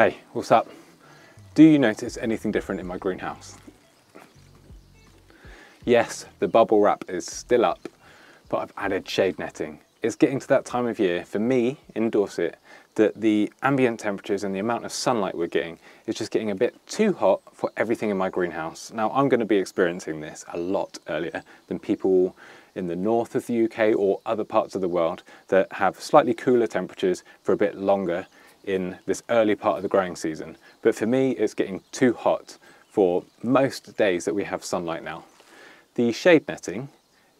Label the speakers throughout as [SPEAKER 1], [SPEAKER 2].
[SPEAKER 1] Hey, what's up? Do you notice anything different in my greenhouse? Yes, the bubble wrap is still up, but I've added shade netting. It's getting to that time of year, for me in Dorset, that the ambient temperatures and the amount of sunlight we're getting is just getting a bit too hot for everything in my greenhouse. Now I'm going to be experiencing this a lot earlier than people in the north of the UK or other parts of the world that have slightly cooler temperatures for a bit longer in this early part of the growing season. But for me, it's getting too hot for most days that we have sunlight now. The shade netting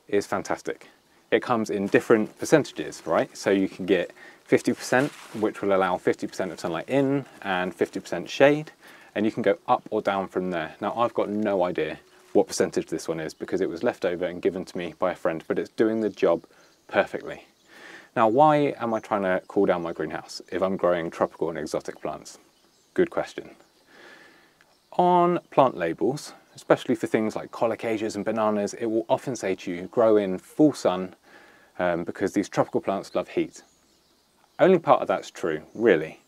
[SPEAKER 1] is fantastic. It comes in different percentages, right? So you can get 50%, which will allow 50% of sunlight in and 50% shade, and you can go up or down from there. Now, I've got no idea what percentage this one is because it was left over and given to me by a friend, but it's doing the job perfectly. Now, why am I trying to cool down my greenhouse if I'm growing tropical and exotic plants? Good question. On plant labels, especially for things like colocasias and bananas, it will often say to you, grow in full sun um, because these tropical plants love heat. Only part of that's true, really.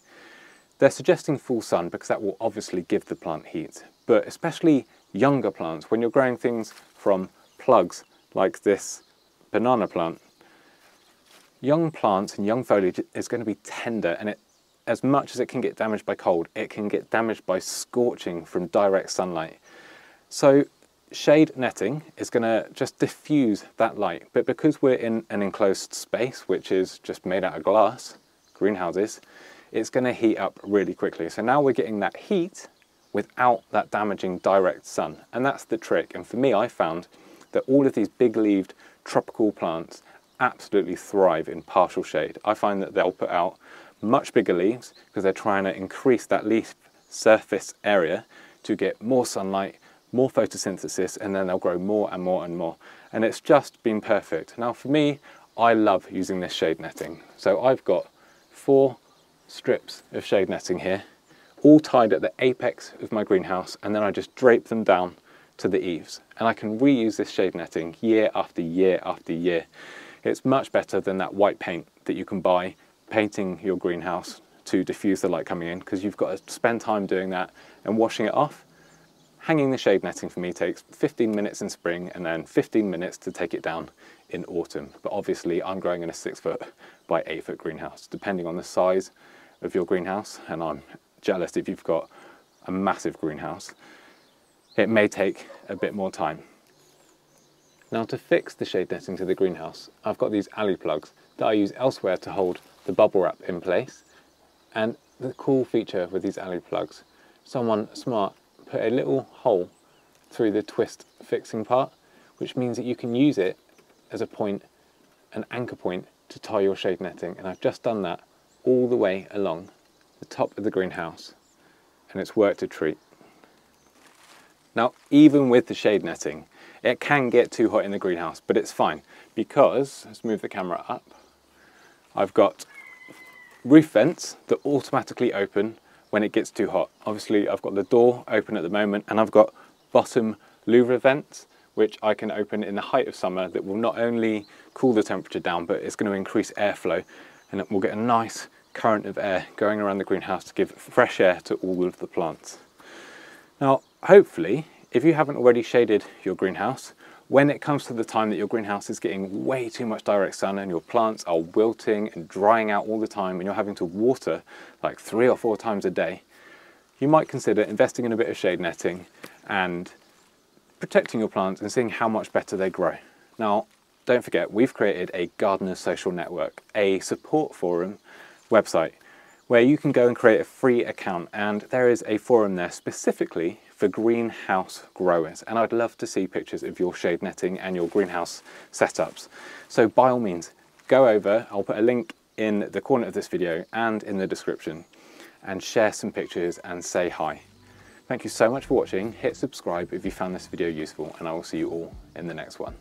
[SPEAKER 1] They're suggesting full sun because that will obviously give the plant heat, but especially younger plants, when you're growing things from plugs like this banana plant, young plants and young foliage is going to be tender and it, as much as it can get damaged by cold, it can get damaged by scorching from direct sunlight. So shade netting is going to just diffuse that light, but because we're in an enclosed space, which is just made out of glass, greenhouses, it's going to heat up really quickly. So now we're getting that heat without that damaging direct sun. And that's the trick. And for me, I found that all of these big leaved tropical plants absolutely thrive in partial shade. I find that they'll put out much bigger leaves because they're trying to increase that leaf surface area to get more sunlight, more photosynthesis, and then they'll grow more and more and more. And it's just been perfect. Now for me, I love using this shade netting. So I've got four strips of shade netting here, all tied at the apex of my greenhouse, and then I just drape them down to the eaves. And I can reuse this shade netting year after year after year. It's much better than that white paint that you can buy painting your greenhouse to diffuse the light coming in because you've got to spend time doing that and washing it off. Hanging the shade netting for me takes 15 minutes in spring and then 15 minutes to take it down in autumn. But obviously I'm growing in a six foot by eight foot greenhouse, depending on the size of your greenhouse. And I'm jealous if you've got a massive greenhouse. It may take a bit more time. Now to fix the shade netting to the greenhouse, I've got these alley plugs that I use elsewhere to hold the bubble wrap in place. And the cool feature with these alley plugs, someone smart put a little hole through the twist fixing part, which means that you can use it as a point, an anchor point to tie your shade netting. And I've just done that all the way along the top of the greenhouse and it's worked a treat. Now, even with the shade netting, it can get too hot in the greenhouse, but it's fine because, let's move the camera up, I've got roof vents that automatically open when it gets too hot. Obviously I've got the door open at the moment and I've got bottom louver vents which I can open in the height of summer that will not only cool the temperature down but it's going to increase airflow and we'll get a nice current of air going around the greenhouse to give fresh air to all of the plants. Now hopefully if you haven't already shaded your greenhouse when it comes to the time that your greenhouse is getting way too much direct sun and your plants are wilting and drying out all the time and you're having to water like three or four times a day, you might consider investing in a bit of shade netting and protecting your plants and seeing how much better they grow. Now, don't forget, we've created a Gardeners Social Network, a support forum website where you can go and create a free account and there is a forum there specifically for greenhouse growers. And I'd love to see pictures of your shade netting and your greenhouse setups. So by all means, go over, I'll put a link in the corner of this video and in the description and share some pictures and say hi. Thank you so much for watching. Hit subscribe if you found this video useful and I will see you all in the next one.